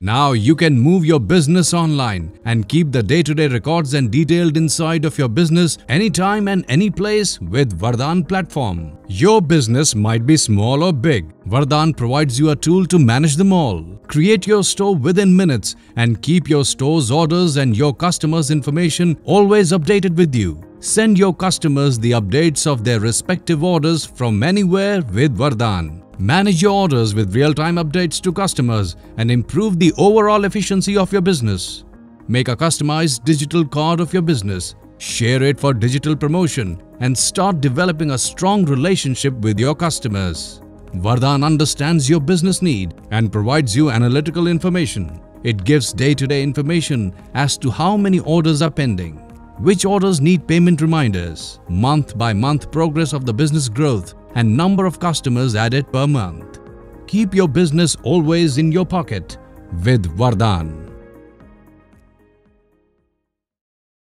Now you can move your business online and keep the day-to-day records and detailed inside of your business anytime and any place with Vardaan platform. Your business might be small or big. Vardaan provides you a tool to manage them all. Create your store within minutes and keep your store's orders and your customers' information always updated with you. Send your customers the updates of their respective orders from anywhere with Vardaan. Manage your orders with real-time updates to customers and improve the overall efficiency of your business. Make a customized digital card of your business, share it for digital promotion and start developing a strong relationship with your customers. Vardaan understands your business need and provides you analytical information. It gives day-to-day information as to how many orders are pending, which orders need payment reminders, month-by-month progress of the business growth and number of customers added per month. Keep your business always in your pocket with Vardaan.